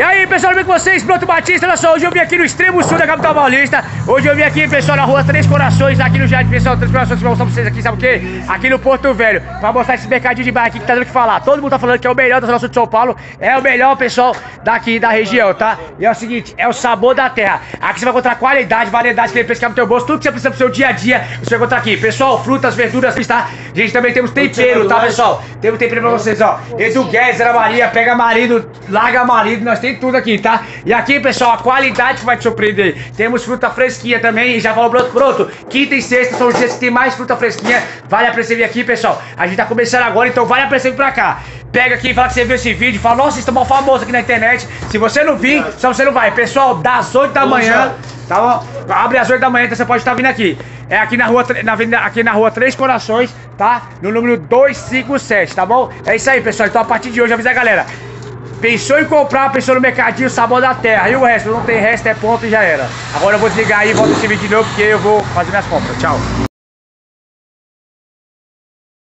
E aí, pessoal, bem com vocês? Pronto, Batista, olha só, hoje eu vim aqui no extremo sul da capital paulista. Hoje eu vim aqui, pessoal, na rua Três Corações, aqui no Jardim, pessoal, Três Corações, que eu vou mostrar pra vocês aqui, sabe o quê? Aqui no Porto Velho, pra mostrar esse mercadinho de bairro aqui que tá dando o que falar. Todo mundo tá falando que é o melhor da Zona Sul de São Paulo, é o melhor, pessoal, daqui da região, tá? E é o seguinte, é o sabor da terra. Aqui você vai encontrar qualidade, variedade, que preço que é no teu bolso, tudo que você precisa pro seu dia a dia, você vai encontrar aqui. Pessoal, frutas, verduras, tá? Gente também temos tempero, tá, pessoal? Temos tempero pra vocês, ó. Edu Guedes, Ana Maria, pega marido, larga marido, nós tem tudo aqui, tá? E aqui, pessoal, a qualidade vai te surpreender. Temos fruta fresquinha também, e já falou pronto, pronto. Quinta e sexta são os dias que tem mais fruta fresquinha. Vale a vir aqui, pessoal. A gente tá começando agora, então vale a vir pra cá. Pega aqui, fala que você viu esse vídeo, fala, nossa, estão mal famosos aqui na internet. Se você não vir, só você não vai. Pessoal, das 8 da manhã, tá bom? Abre às 8 da manhã, então você pode estar vindo aqui. É aqui na rua, na avenida, aqui na rua Três Corações, tá? No número 257, tá bom? É isso aí, pessoal. Então a partir de hoje, avisa a galera. Pensou em comprar, pensou no mercadinho, sabor da terra. E o resto, não tem resto, é ponto e já era. Agora eu vou desligar aí volto esse vídeo de novo, porque eu vou fazer minhas compras. Tchau.